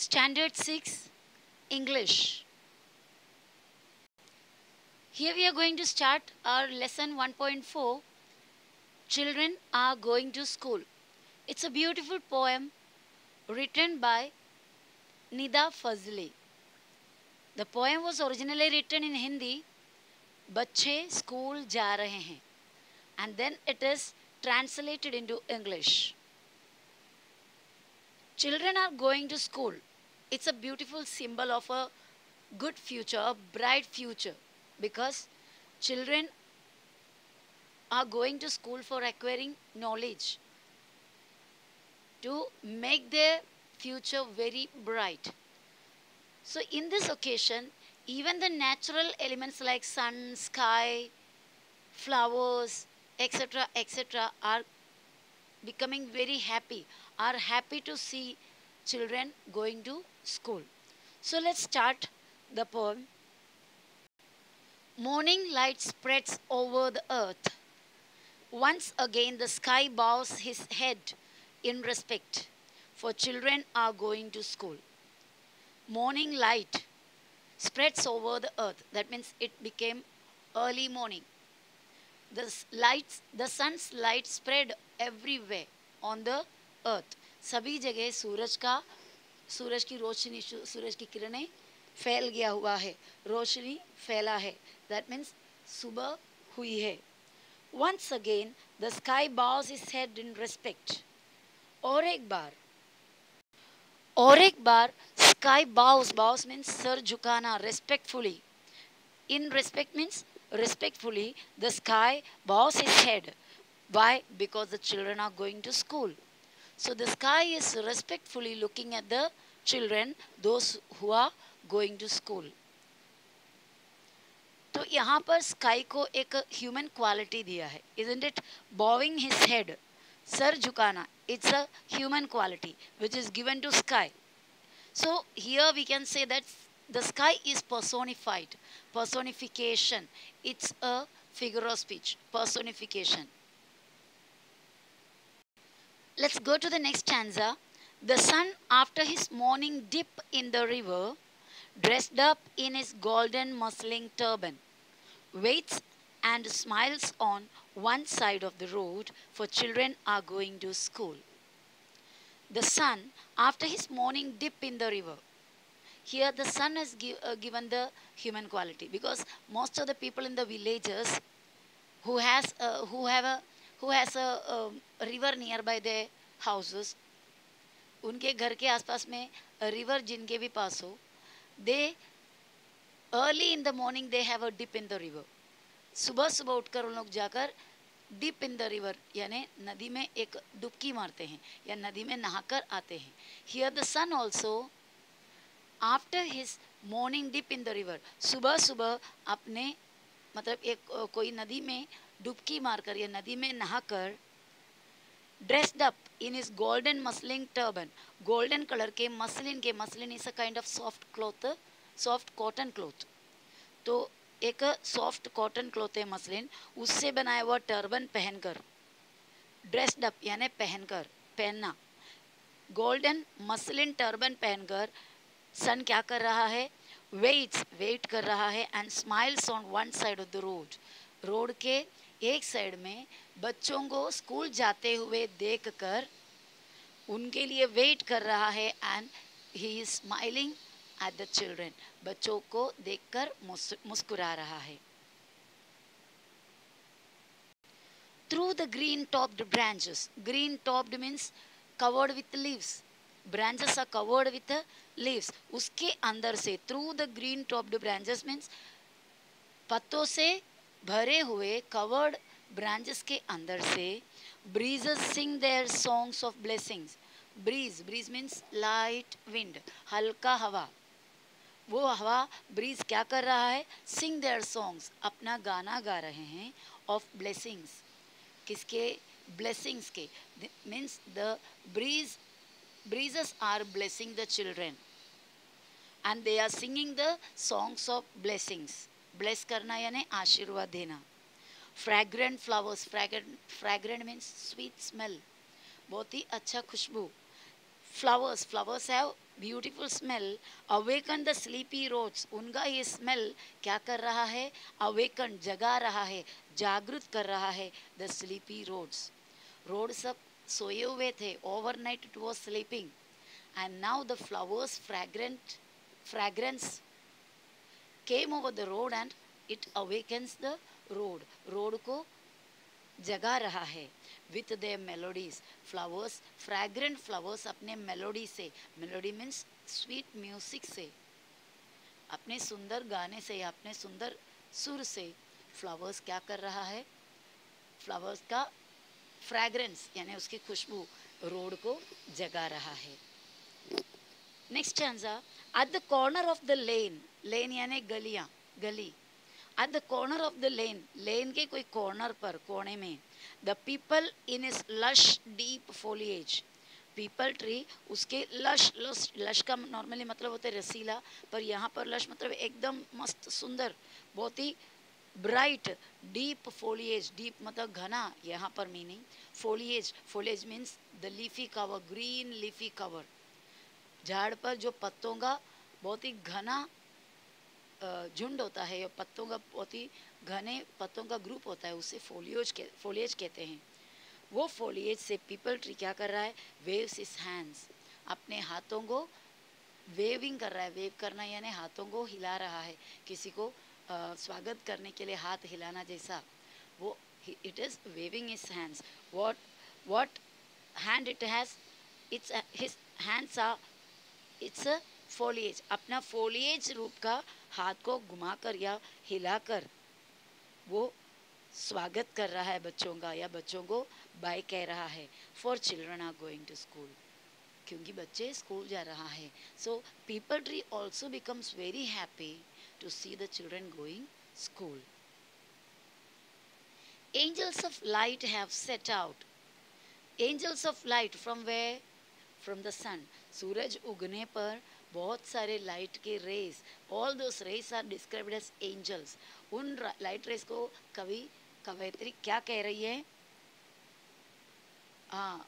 Standard 6 English. Here we are going to start our lesson 1.4 Children are going to school. It's a beautiful poem written by Nida Fazli. The poem was originally written in Hindi Bache school ja rahe hain and then it is translated into English. Children are going to school. It's a beautiful symbol of a good future, a bright future, because children are going to school for acquiring knowledge to make their future very bright. So, in this occasion, even the natural elements like sun, sky, flowers, etc., etc., are becoming very happy, are happy to see children going to school. So, let's start the poem. Morning light spreads over the earth. Once again, the sky bows his head in respect, for children are going to school. Morning light spreads over the earth. That means it became early morning. The lights, the sun's light spread everywhere on the earth. सभी जगह सूरज का, सूरज की रोशनी सूरज की किरणें फैल गया हुआ है। रोशनी फैला है। दैट मीन्स सुबह हुई है। Once again the sky bows is head in respect और एक बार, और एक बार स्काई बाउस बाउस मीन्स सर झुकाना respectfully in respect means respectfully, the sky bows his head. Why? Because the children are going to school. so the sky is respectfully looking at the children those who are going to school तो यहाँ पर sky को एक human quality दिया है isn't it bowing his head sir झुकाना it's a human quality which is given to sky So here we can say that the sky is personified. Personification. It's a figure of speech. Personification. Let's go to the next stanza. The sun, after his morning dip in the river, dressed up in his golden muslin turban, waits and smiles on one side of the road, for children are going to school the sun after his morning dip in the river here the sun has uh, given the human quality because most of the people in the villages who has uh, who have a who has a, um, river nearby their houses उनके घर के आसपास में river जिनके भी पास हो they early in the morning they have a dip in the river सुबह सुबह उठकर उन लोग जाकर डिप इन द रिवर यानी नदी में एक डुबकी मारते हैं या नदी में नहाकर आते हैं। Here the sun also after his morning dip in the river सुबह सुबह अपने मतलब एक कोई नदी में डुबकी मारकर या नदी में नहाकर dressed up in is golden muslin turban golden colour के मसलिन के muslin is a kind of soft cloth soft cotton cloth तो एक सॉफ्ट कॉटन क्लॉथ है मसलिन उससे बनाया हुआ टर्बन पहनकर ड्रेस्ड अप यानी पहनकर, पहनना। गोल्डन मसलिन टर्बन पहनकर सन क्या कर रहा है? वेट्स, वेट कर रहा है and smiles on one side of the road road के एक साइड में बच्चों को स्कूल जाते हुए देखकर उनके लिए वेट कर रहा है and he is smiling at the children बच्चों को देखकर मुस- मुस्कुरा रहा है। Through the green topped branches green topped means covered with leaves. Branches are covered with the leaves उसके अंदर से through the green topped branches means पत्तों से भरे हुए covered branches के अंदर से breezes sing their songs of blessings breeze breeze means light wind हल्का हवा वो हवा ब्रीज क्या कर रहा है सिंग देयर सॉन्ग्स अपना गाना गा रहे हैं ऑफ़ ब्लेसिंग्स किसके ब्लेसिंग्स के means the breeze breezes are blessing the children and they are singing the songs of blessings bless करना यानी आशीर्वाद देना fragrant flowers fragrant fragrant means sweet smell बहुत ही अच्छा खुशबू flowers flowers have beautiful smell awaken the sleepy roads उनका ये स्मेल क्या कर रहा है अवेकन जगा रहा है जागृत कर रहा है द स्लीपी रोड्स रोड सब सोए हुए थे overnight too was sleeping and now the flowers fragrant fragrance came over the road and it awakens the road road को जगा रहा है with the melodies flowers fragrant flowers अपने मेलोडी से मेलोडी मीन्स स्वीट म्यूज़िक से अपने सुंदर गाने से अपने सुंदर सुर से फ्लावर्स क्या कर रहा है फ्लावर्स का फ्रैग्रेंस यानी उसकी खुशबू रोड को जगा रहा है। Next stanza at the corner of the lane lane यानी गलियाँ, गली। At the corner of the lane lane के कोई कॉर्नर पर, कोने में the peepal in its lush deep foliage peepal tree उसके लश लश लश का नॉर्मली मतलब होता है रसीला, पर यहाँ पर लश मतलब एकदम मस्त, सुंदर, बहुत ही ब्राइट डीप फोलिएज डीप मतलब घना, यहाँ पर meaning foliage foliage means the leafy cover green leafy cover झाड़ पर जो पत्तों का बहुत ही घना झुंड होता है, या पत्तों का बहुत ही घने पत्तों का ग्रुप होता है, उसे फोलियोज के फोलिएज कहते हैं। वो फोलिएज से पीपल ट्री क्या कर रहा है? वेव्स इज़ हैंड्स अपने हाथों को वेविंग कर रहा है वेव करना यानी हाथों को हिला रहा है, किसी को स्वागत करने के लिए हाथ हिलाना जैसा, वो it is waving is hands what what hand it has it's his hands are it's a foliage अपना फोलिएज रूप का हाथ को घुमाकर या हिलाकर वो स्वागत कर रहा है बच्चों का या बच्चों को बाय कह रहा है. For children are going to school क्योंकि बच्चे स्कूल जा रहा है। So peepal tree also becomes very happy to see the children going school angels of light have set out. Angels of light from where? From the sun. सूरज उगने पर बहुत सारे लाइट के rays all those rays are described as angels उन light rays को कवि कवयत्री क्या कह रही है हाँ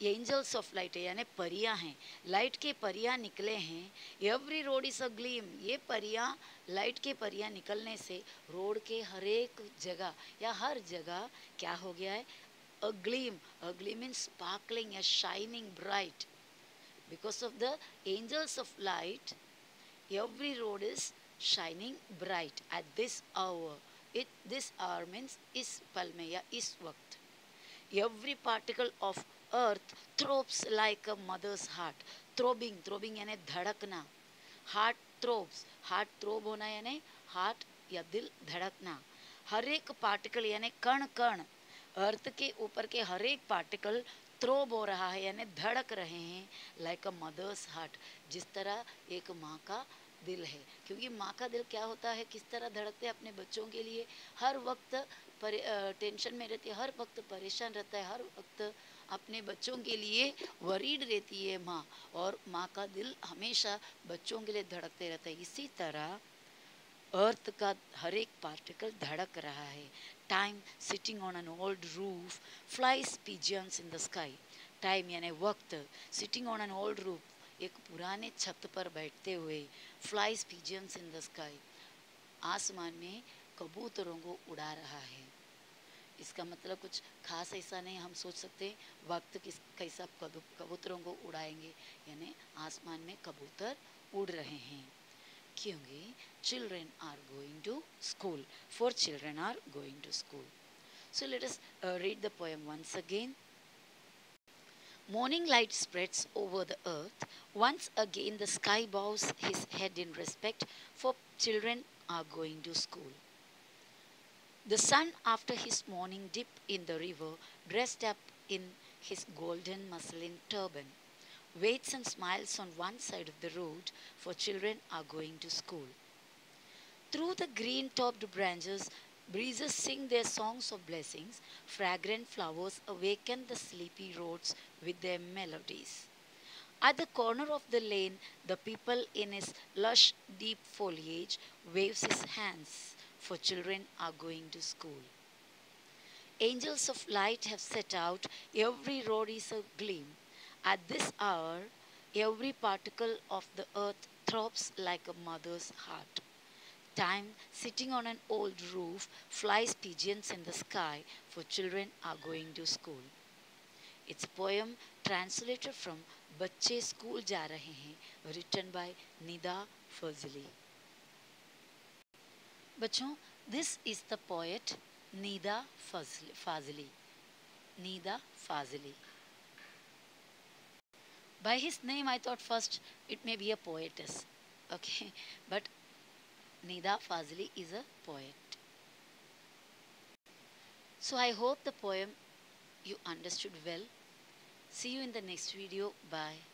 एंजल्स ऑफ़ लाइट है, यानी परियाँ हैं। लाइट के परियाँ निकले हैं every road is a gleam ये परियाँ लाइट के परियाँ निकलने से रोड के हर एक जगह या हर जगह क्या हो गया है? A gleam a gleam in sparkling या shining bright because of the angels of light every road is shining bright at this hour it this hour means इस पल में या इस वक्त। Every particle of earth throbs like a mother's heart. Throbbing throbbing यानी धड़कना. Heart throbs heart throb होना यानी heart या दिल धड़कना. हर एक पार्टिकल यानी कण कण अर्थ के ऊपर के हर एक पार्टिकल थ्रोब हो रहा है यानी धड़क रहे हैं लाइक अ मदर्स हार्ट जिस तरह एक माँ का दिल है। क्योंकि माँ का दिल क्या होता है? किस तरह धड़कते अपने बच्चों के लिए? हर वक्त परे टेंशन में रहती है, हर वक्त परेशान रहता है, हर वक्त अपने बच्चों के लिए वरीड रहती है माँ। और माँ का दिल हमेशा बच्चों के लिए धड़कते रहता है। इसी तरह अर्थ का हर एक पार्टिकल धड़क रहा है। Time sitting on an old roof flies pigeons in the sky time यानी वक्त sitting on an old roof एक पुराने छत पर बैठते हुए flies pigeons in the sky आसमान में कबूतरों को उड़ा रहा है। इसका मतलब कुछ खास ऐसा नहीं, हम सोच सकते वक्त किस, कैसा कबूतरों को उड़ाएँगे, यानी आसमान में कबूतर उड़ रहे हैं। क्योंकि children are going to school for children are going to school so let us read the poem once again morning light spreads over the earth once again the sky bows his head in respect for children are going to school the sun after his morning dip in the river dressed up in his golden muslin turban waits and smiles on one side of the road, for children are going to school. Through the green topped branches, breezes sing their songs of blessings, fragrant flowers awaken the sleepy roads with their melodies. At the corner of the lane, the people in his lush, deep foliage waves his hands, for children are going to school. Angels of light have set out, every road is a gleam. At this hour, Every particle of the earth throbs like a mother's heart Time sitting on an old roof flies pigeons in the sky, for children are going to school. It's a poem translated from बच्चे school जा रहे हैं written by Nida Fazili. बच्चों this is the poet Nida Fazli. Fazili. Nida Fazili. By his name, I thought first it may be a poetess. Okay, but Nida Fazli is a poet. So I hope the poem you understood well. See you in the next video. Bye.